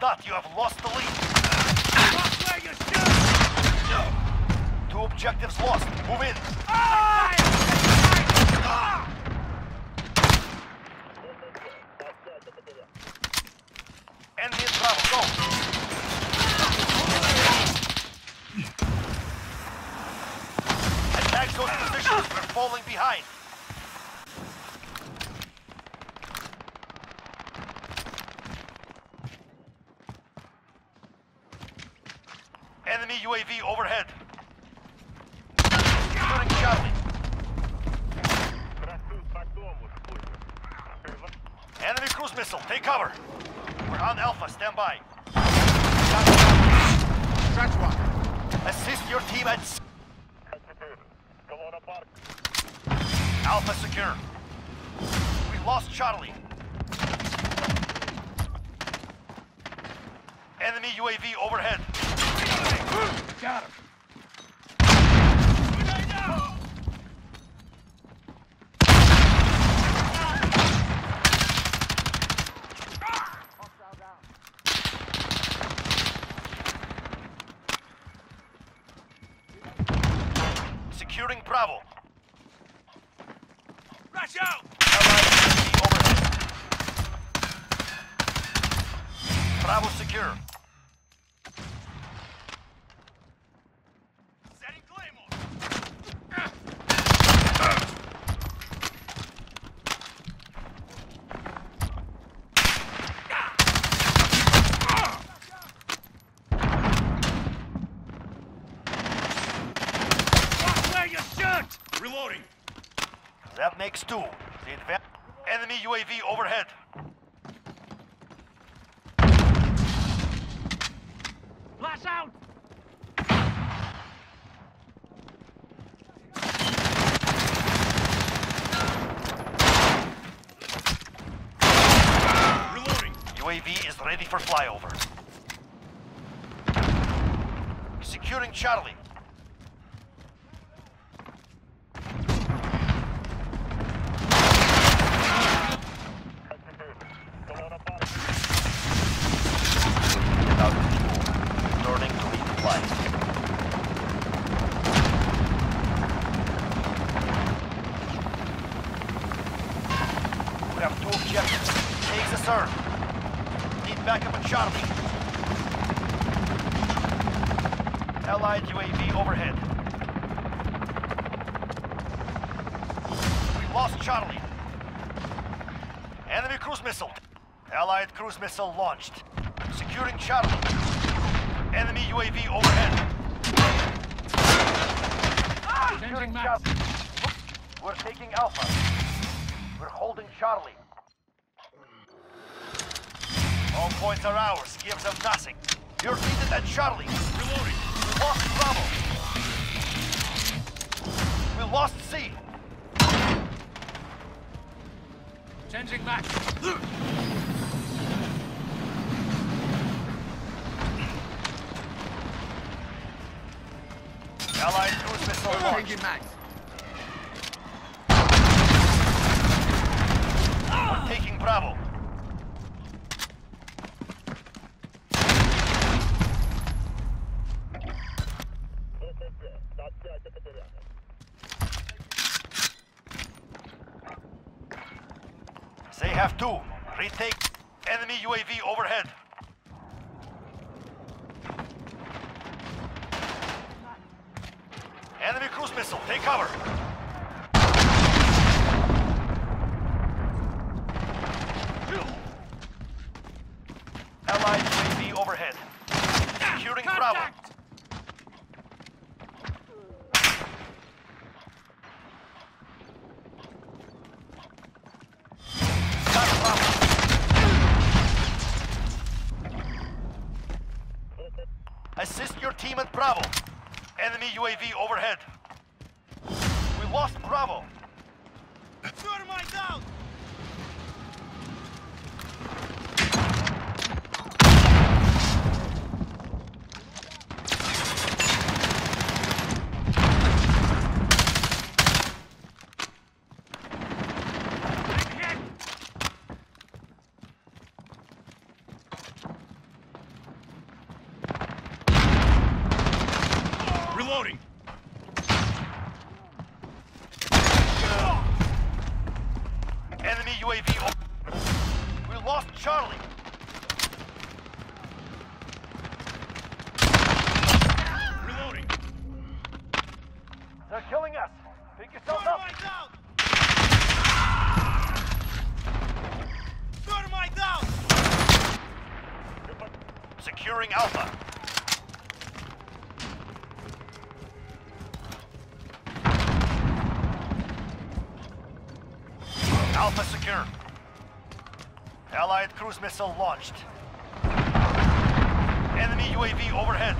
that, you have lost the lead. Two objectives lost. Move in. Enemy in Bravo, go. Attack those positions. We're falling behind. Enemy UAV overhead. Securing Charlie. Enemy cruise missile, take cover. We're on Alpha, stand by. Assist your team at Alpha secure. We lost Charlie. Enemy UAV overhead. Got him. Securing Bravo. Rush out! Allied overhead. Bravo secure. Reloading. That makes two. The Enemy UAV overhead. Flash out! Reloading. UAV is ready for flyover. Securing Charlie. We have two objectives. Take the sir. Need backup at Charlie. Allied UAV overhead. We lost Charlie. Enemy cruise missile. Allied cruise missile launched. Securing Charlie. Enemy UAV overhead. Securing Charlie. We're taking Alpha. We're holding Charlie. All points are ours. Give them nothing. You're needed at Charlie. Reloading. We lost Bravo. We lost C. Changing back. Allied cruise missile launched. Changing max. We're taking Bravo. Have two. Retake. Enemy UAV overhead. Enemy cruise missile. Take cover. Allied UAV overhead. Securing Bravo. Assist your team at Bravo. Enemy UAV overhead. We lost Bravo. UAV. We lost Charlie. Reloading. They're killing us. Pick yourself up. Out! Out! Securing Alpha. Alpha secure. Allied cruise missile launched. Enemy UAV overhead.